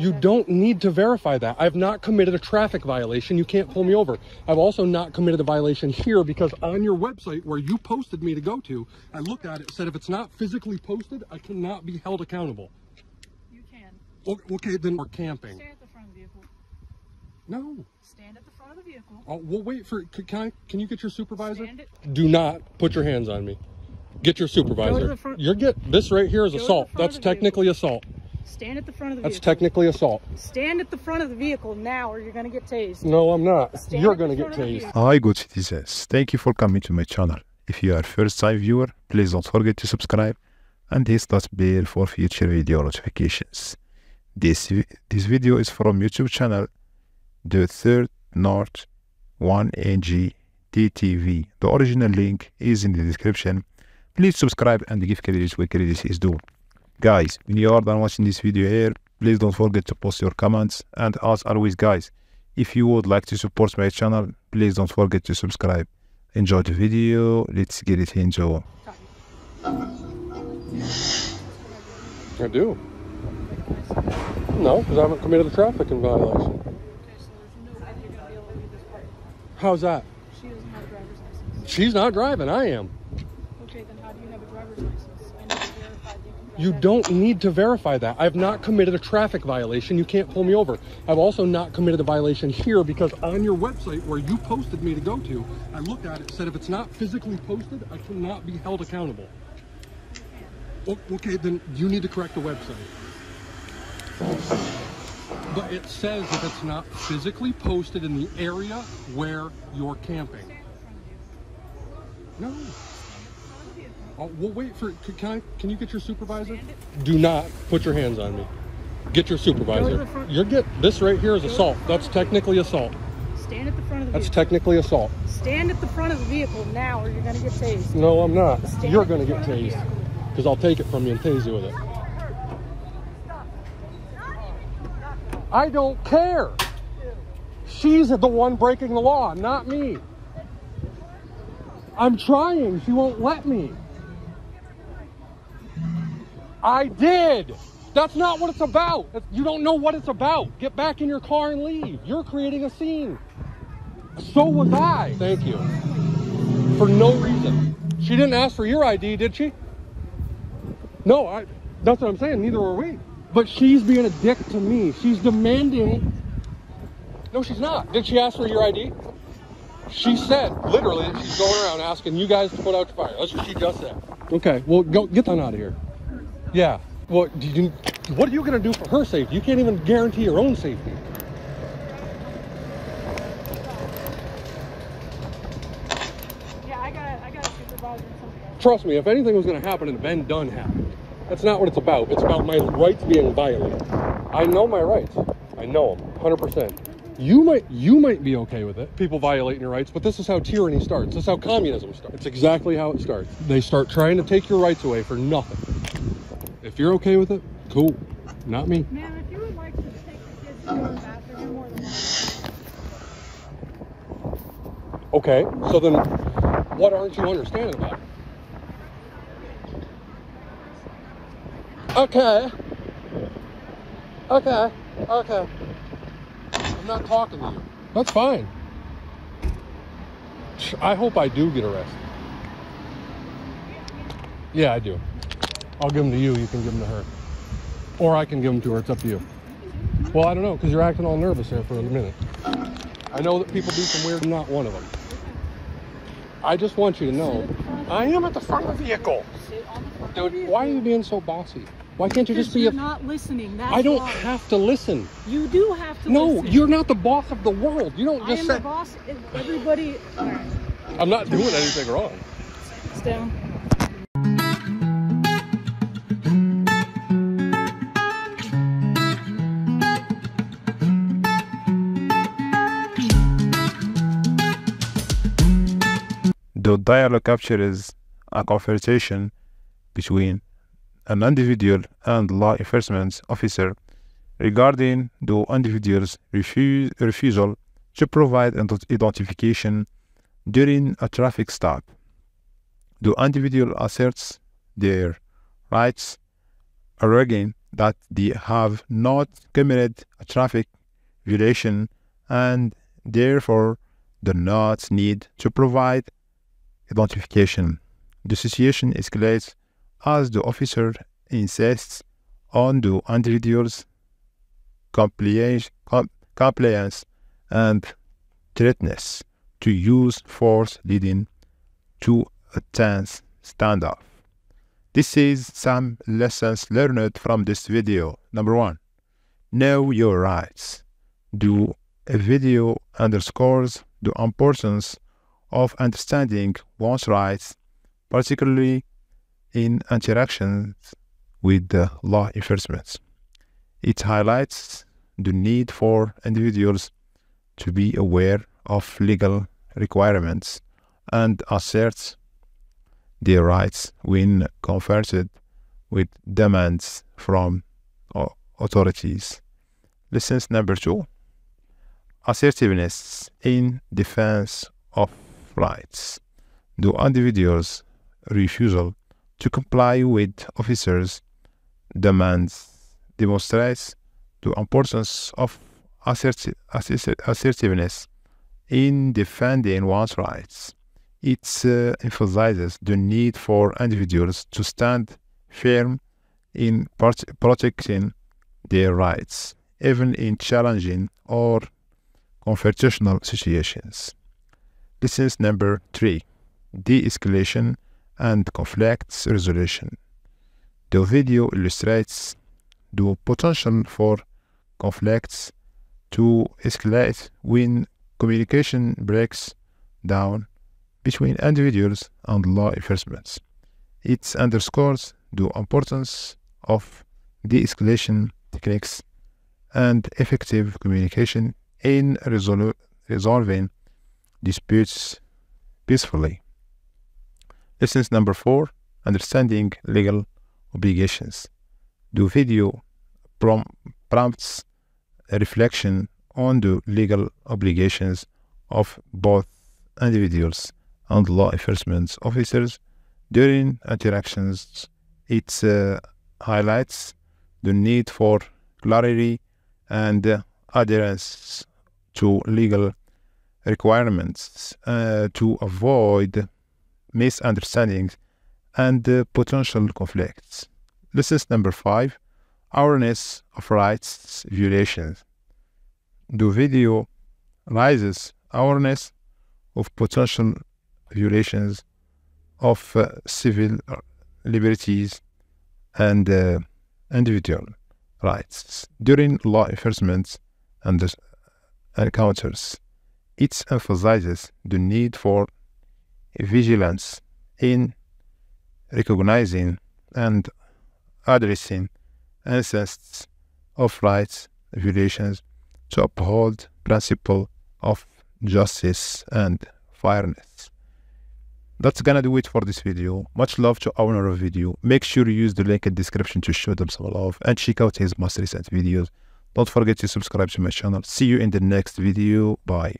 You don't need to verify that. I've not committed a traffic violation. You can't pull me over. I've also not committed a violation here because on your website where you posted me to go to, I looked at it, said if it's not physically posted, I cannot be held accountable. You can. Okay, then we're camping. Stand at the front of the vehicle. No. Stand at the front of the vehicle. Oh, we'll wait for. Can, can I? Can you get your supervisor? Stand. Do not put your hands on me. Get your supervisor. You're get this right here is assault. That's the vehicle. technically assault. Stand at the front of the That's vehicle. technically assault. Stand at the front of the vehicle now, or you're gonna get tased. No, I'm not. Stand You're gonna get front tased. vehicle. Hi good citizens, thank you for coming to my channel. If you are first time viewer, please don't forget to subscribe and hit that bell for future video notifications. This, this video is from YouTube channel The Third North 1AG TTV. The original link is in the description. Please subscribe and give credit where credit is due. Guys, when you are done watching this video here, please don't forget to post your comments and as always guys, if you would like to support my channel, please don't forget to subscribe. Enjoy the video, let's get it into I do. No, because I haven't committed a traffic in violation. Okay, so there's no way you're gonna be able to read this part. How's that? She doesn't have a driver's license. She's not driving. I am. Okay, then how do you have a driver's license? I need to verify that you don't need to verify that. I've not committed a traffic violation. You can't pull me over. I've also not committed a violation here because on your website where you posted me to go to, I looked at it, said if it's not physically posted, I cannot be held accountable. Okay, then you need to correct the website. But it says if it's not physically posted in the area where you're camping. No. Oh, we'll wait for. Can, can I? Can you get your supervisor? Do not put your hands on me. Get your supervisor. You're get this right here is assault. That's technically assault. Stand at the front of the That's vehicle. technically assault. Stand at the front of the vehicle now, or you're gonna get tased. No, I'm not. Stand You're gonna get tased because I'll take it from you and tase you with it. I don't care. She's the one breaking the law, not me. I'm trying. She won't let me. I did. That's not what it's about. You don't know what it's about. Get back in your car and leave. You're creating a scene. So was I. Thank you. For no reason. She didn't ask for your ID, did she? No, I, that's what I'm saying. Neither were we. But she's being a dick to me. She's demanding. No, she's not. Did she ask for your ID? She said, literally, that she's going around asking you guys to put out your fire. That's what she just said. Okay, well, go get that out of here. Yeah. What do you? What are you gonna do for her safety? You can't even guarantee your own safety. Yeah, I got, I got a supervisor and something else. Trust me, if anything was gonna happen, and Ben Dunn happened. That's not what it's about. It's about my rights being violated. I know my rights. I know them, hundred percent. You might, you might be okay with it. People violating your rights, but this is how tyranny starts. This is how communism starts. It's exactly how it starts. They start trying to take your rights away for nothing. If you're okay with it, cool. Not me. Ma'am, if you would like to take the kids to the bathroom, you're more than welcome. Okay, so then, what aren't you understanding about? it? Okay. Okay. Okay. I'm not talking to you. That's fine. I hope I do get arrested. Yeah, I do. I'll give them to you. You can give them to her. Or I can give them to her. It's up to you. Well, I don't know, because you're acting all nervous there for a minute. I know that people do some weird, I'm not one of them. I just want you to know, I am at the front of the vehicle. Sit on the front of the Dude, why are you being so bossy? Why can't you just be you're a... not listening. That's I don't why. have to listen. You do have to No, listen. you're not the boss of the world. You don't I just I am say... the boss. Everybody, right, I'm not doing anything wrong. sit down. The dialogue captures a conversation between an individual and law enforcement officer regarding the individual's refu- refusal to provide identification during a traffic stop. The individual asserts their rights, arguing that they have not committed a traffic violation and therefore do not need to provide identification. The situation escalates as the officer insists on the individual's compliance, compliance and threatens to use force leading to a tense standoff. This is some lessons learned from this video. Number one, know your rights. Do a video underscores the importance of understanding one's rights, particularly in interactions with law enforcement. It highlights the need for individuals to be aware of legal requirements and asserts their rights when confronted with demands from authorities. Lessons number two assertiveness in defense of rights. The individual's refusal to comply with officers' demands demonstrates the importance of asserti assertiveness in defending one's rights. It uh, emphasizes the need for individuals to stand firm in protecting their rights, even in challenging or confrontational situations. Lessons number three de escalation and conflicts resolution. The video illustrates the potential for conflicts to escalate when communication breaks down between individuals and law enforcement. It underscores the importance of de escalation techniques and effective communication in resolving disputes peacefully. Lessons number four Understanding legal obligations. The video prom- prompts a reflection on the legal obligations of both individuals and law enforcement officers during interactions. It uh, highlights the need for clarity and adherence to legal requirements uh, to avoid misunderstandings and uh, potential conflicts. Lesson number five awareness of rights violations. The video raises awareness of potential violations of uh, civil liberties and uh, individual rights during law enforcement and encounters. It emphasizes the need for vigilance in recognizing and addressing instances of rights violations to uphold principle of justice and fairness. That's gonna do it for this video. Much love to owner of video. Make sure you use the link in the description to show them some love and check out his most recent videos. Don't forget to subscribe to my channel. See you in the next video. Bye.